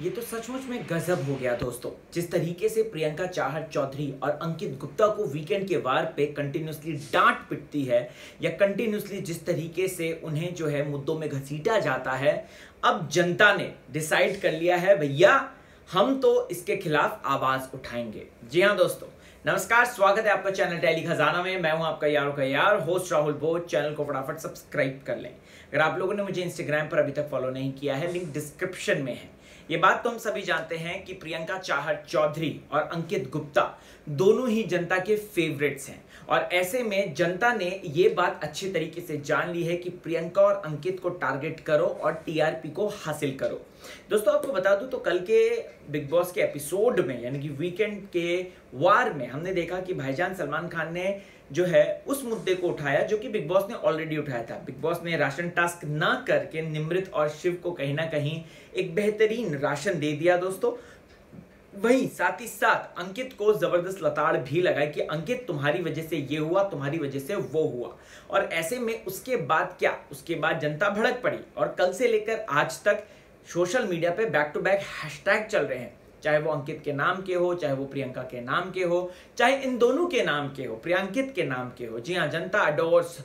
ये तो सचमुच में गजब हो गया दोस्तों। जिस तरीके से प्रियंका चाहर चौधरी और अंकित गुप्ता को वीकेंड के वार पे कंटिन्यूसली डांट पिटती है या कंटिन्यूसली जिस तरीके से उन्हें जो है मुद्दों में घसीटा जाता है, अब जनता ने डिसाइड कर लिया है, भैया, हम तो इसके खिलाफ आवाज़ उठाएँगे। जी हाँ दोस्तों। नमस्कार, स्वागत है आपका चैनल टैली खजाना में। मैं हूँ आपका यारों का यार होस्ट राहुल बोध। चैनल को फटाफट सब्सक्राइब कर लें। अगर आप लोगों ने मुझे इंस्टाग्राम पर अभी तक फॉलो नहीं किया है लिंक डिस्क्रिप्शन में है। ये बात तो हम सभी जानते हैं कि प्रियंका चाहर चौधरी और अंकित गुप्ता दोनों ही जनता के फेवरेट्स हैं। और ऐसे में जनता ने ये बात अच्छे तरीके से जान ली है कि प्रियंका और अंकित को टारगेट करो और टीआरपी को हासिल करो। दोस्तों, आपको बता दूँ तो कल के बिग बॉस के एपिसोड में, यानी कि वीकेंड के वार में, हमने देखा कि भाईजान सलमान खान ने जो है, उस मुद्दे को उठाया जो कि बिग बॉस ने ऑलरेडी उठाया था। बिग बॉस ने राशन टास्क ना करके निमृत और शिव को कहीं ना कहीं एक बेहतरीन राशन दे दिया दोस्तों। वहीं साथ ही साथ अंकित को ज़बरदस्त लताड़ भी लगाई कि अंकित तुम्हारी वजह से ये हुआ, तुम्हारी वजह से वो हुआ। और ऐसे में उसके बाद क्या? उसके बाद जनता भड़क पड़ी और कल से लेकर आज तक सोशल मीडिया पे बैक टू बैक हैशटैग चल रहे हैं। चाहे वो अंकित के नाम के हो, चाहे वो प्रियंका के नाम के हो, चाहे इन दोनों के नाम के हो, प्रियंकित के नाम के हो। जी हाँ जनता अडोर्स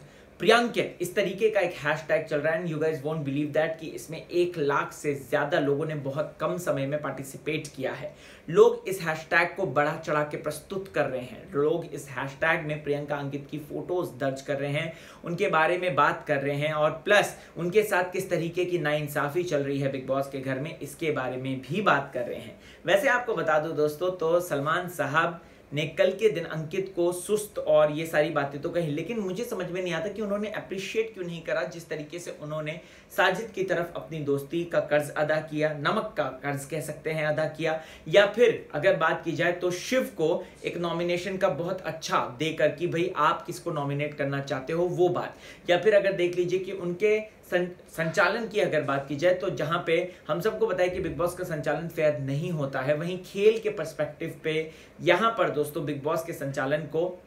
प्रियंकित इस तरीके का एक हैशटैग चल रहा है you guys won't believe that कि इसमें एक लाख से ज़्यादा लोगों ने बहुत कम समय में पार्टिसिपेट किया है। लोग इस हैशटैग को बढ़ा चढ़ा के प्रस्तुत कर रहे हैं। लोग इस हैशटैग में प्रियंका अंकित की फ़ोटोज़ दर्ज कर रहे हैं, उनके बारे में बात कर रहे हैं, और प्लस उनके साथ किस तरीके की नाइंसाफी चल रही है बिग बॉस के घर में, इसके बारे में भी बात कर रहे हैं। वैसे आपको बता दो दोस्तों तो सलमान साहब ने कल के दिन अंकित को सुस्त और ये सारी बातें तो कही, लेकिन मुझे समझ में नहीं आता कि उन्होंने अप्रिशिएट क्यों नहीं करा, जिस तरीके से उन्होंने साजिद की तरफ़ अपनी दोस्ती का कर्ज अदा किया, नमक का कर्ज कह सकते हैं अदा किया, या फिर अगर बात की जाए तो शिव को एक नॉमिनेशन का बहुत अच्छा देकर कि भाई आप किसको नॉमिनेट करना चाहते हो, वो बात। या फिर अगर देख लीजिए कि उनके संचालन की अगर बात की जाए तो जहाँ पे हम सबको बताया कि बिग बॉस का संचालन फेयर नहीं होता है, वहीं खेल के परस्पेक्टिव पे यहाँ पर दोस्तों बिग बॉस के संचालन को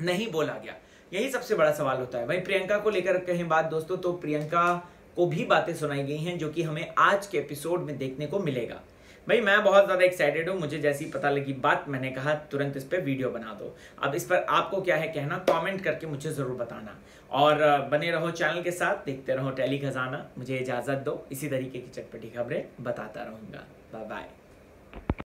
नहीं बोला गया। यही सबसे बड़ा सवाल होता है। वहीं प्रियंका को लेकर कहें बात दोस्तों तो प्रियंका को भी बातें सुनाई गई हैं, जो कि हमें आज के एपिसोड में देखने को मिलेगा। भाई, मैं बहुत ज़्यादा एक्साइटेड हूँ, मुझे जैसी पता लगी बात, मैंने कहा, तुरंत इस पर वीडियो बना दो। अब इस पर आपको क्या है कहना कॉमेंट करके मुझे ज़रूर बताना। और बने रहो चैनल के साथ, देखते रहो टेली खजाना मुझे इजाज़त दो। इसी तरीके की चटपटी खबरें बताता रहूँगा। Bye bye